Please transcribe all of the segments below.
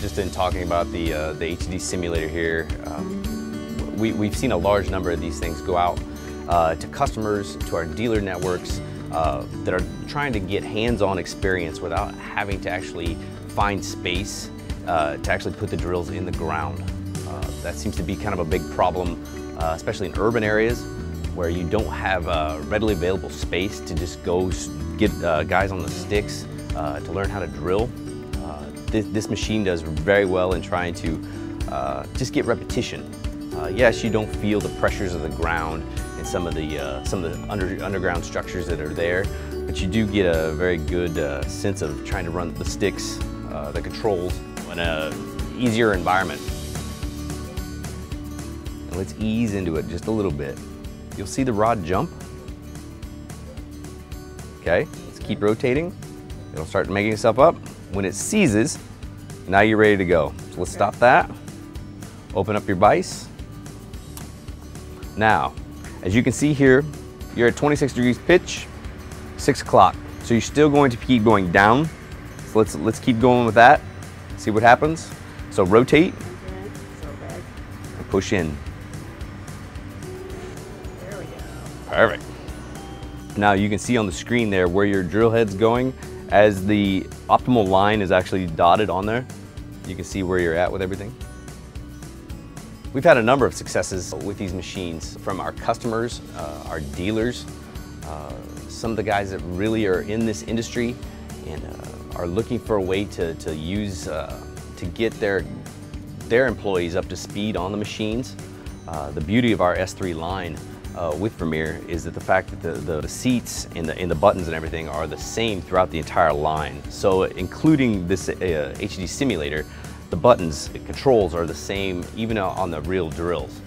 just in talking about the, uh, the HDD simulator here, um, we, we've seen a large number of these things go out uh, to customers, to our dealer networks uh, that are trying to get hands-on experience without having to actually find space uh, to actually put the drills in the ground. Uh, that seems to be kind of a big problem, uh, especially in urban areas where you don't have readily available space to just go get guys on the sticks to learn how to drill this, this, machine does very well in trying to uh, just get repetition. Uh, yes, you don't feel the pressures of the ground and some of the uh, some of the under, underground structures that are there, but you do get a very good uh, sense of trying to run the sticks, uh, the controls in a easier environment. And let's ease into it just a little bit. You'll see the rod jump. Okay, let's keep rotating. It'll start making itself up. When it seizes, now you're ready to go. So let's stop that. Open up your vise. Now, as you can see here, you're at 26 degrees pitch, six o'clock. So you're still going to keep going down. So let's, let's keep going with that. See what happens. So rotate and push in. There we go. Perfect. Now you can see on the screen there where your drill head's going as the optimal line is actually dotted on there, you can see where you're at with everything. We've had a number of successes with these machines from our customers, uh, our dealers, uh, some of the guys that really are in this industry and uh, are looking for a way to, to use, uh, to get their, their employees up to speed on the machines. Uh, the beauty of our S3 line uh, with Vermeer is that the fact that the, the, seats and the, and the buttons and everything are the same throughout the entire line. So including this uh, HDD simulator, the buttons, the controls are the same even on the real drills.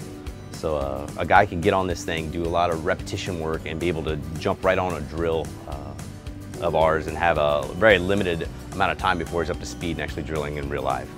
So uh, a guy can get on this thing, do a lot of repetition work and be able to jump right on a drill uh, of ours and have a very limited amount of time before he's up to speed and actually drilling in real life.